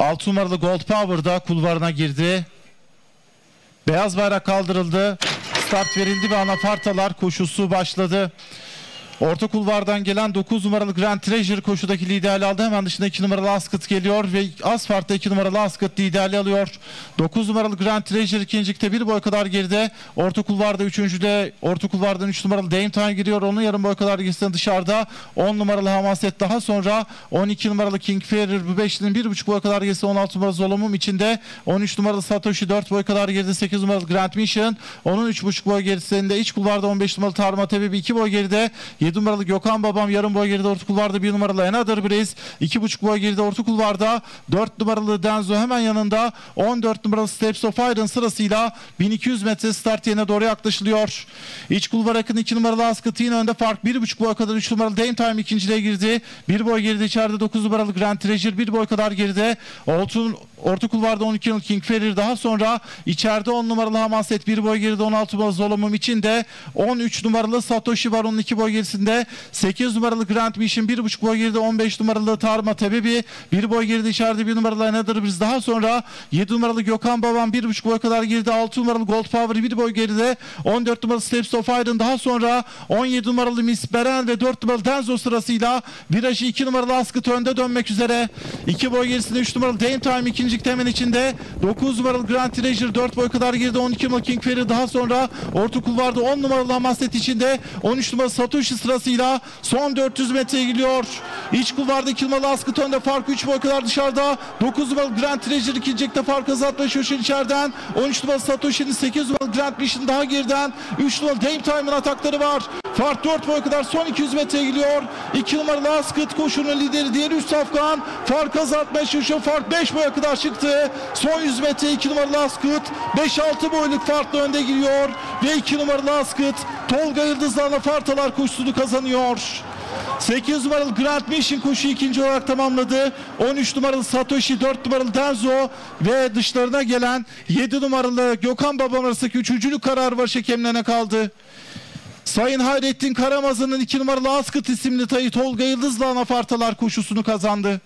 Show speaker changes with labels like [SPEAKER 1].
[SPEAKER 1] 6 numaralı Gold Power'da kulvarına girdi. Beyaz bayrak kaldırıldı. Start verildi ve anafartalar koşusu başladı. Orta kulvardan gelen 9 numaralı Grand Treasure koşudaki liderliği aldı. Hemen dışında 2 numaralı Ascot geliyor ve Asfart'ta 2 numaralı Ascot liderliği alıyor. 9 numaralı Grand Treasure ikincilikte bir boy kadar geride. Orta kulvarda üçüncüde orta kulvardan 3 numaralı Dame Time giriyor. Onun yarım boy kadar gerisinde dışarıda 10 numaralı Hamaset daha sonra 12 numaralı King Ferrer bu beşlinin 1,5 boy kadar gerisinde 16 numaralı Zolomum içinde 13 numaralı Satoshi 4 boy kadar geride 8 numaralı Grand Mission onun 3,5 boy gerisinde iç kulvarda 15 numaralı Tarma Tepe 2 boy geride 7 numaralı Gökhan Babam yarım boy geride orta kulvarda 1 numaralı Another Breeze 2,5 boy geride orta kulvarda 4 numaralı Denzo hemen yanında 14 numaralı Steps of Iron sırasıyla 1200 metre start yerine doğru yaklaşılıyor. İç kulvar akın 2 numaralı Ascot yine önde fark 1,5 boy kadar 3 numaralı Dame Time ikinciliğe girdi. 1 boy geride içeride 9 numaralı Grand Treasure 1 boy kadar geride. Oltun Orta kulvarda 12 numaralı King Ferrer daha sonra içeride 10 numaralı Hamaset 1 boy geride 16 numaralı Zolomum içinde. 13 numaralı Satoshi var onun 2 boy gerisinde. 8 numaralı Grand Mission 1.5 boy geride 15 numaralı Tarma Tebebi. 1 boy geride içeride 1 numaralı Another Breeze. Daha sonra 7 numaralı Gökhan Babam 1.5 boy kadar geride 6 numaralı Gold Power 1 boy geride. 14 numaralı Steps of Iron. Daha sonra 17 numaralı Miss Beren ve 4 numaralı Denzo sırasıyla virajı 2 numaralı Ascot önde dönmek üzere. 2 boy gerisinde 3 numaralı Dame Time ikinci hemen içinde 9 numaralı Grand Treasure 4 boy kadar geride 12 numaralı King Ferry daha sonra orta kulvarda 10 numaralı Hamaset içinde 13 numaralı Satoshi sırasıyla son 400 metreye gidiyor. İç kulvarda 2 numaralı Ascot önde. Fark 3 boy kadar dışarıda. 9 numaralı Grand Treasure ikincilikte fark azaltmaya çalışıyor içeriden. 13 numaralı Satoshi'nin 8 numaralı Grand Mission daha geriden. 3 numaralı Dame Time'ın atakları var. Fark 4 boy kadar son 200 metreye gidiyor. 2 numaralı Ascot koşunun lideri diğeri üst Afgan. Fark azaltmaya çalışıyor. Fark 5 boya kadar çıktı. Son 100 metre 2 numaralı Ascot 5-6 boyluk farklı önde giriyor. Ve 2 numaralı Ascot Tolga Yıldızlar'la fartalar koşusunu kazanıyor. 8 numaralı Grand Mission koşu ikinci olarak tamamladı. 13 numaralı Satoshi, 4 numaralı Denzo ve dışlarına gelen 7 numaralı Gökhan Babam arasındaki üçüncülük kararı var hakemlerine kaldı. Sayın Hayrettin Karamazı'nın 2 numaralı Askıt isimli tayı Tolga Yıldız'la anafartalar koşusunu kazandı.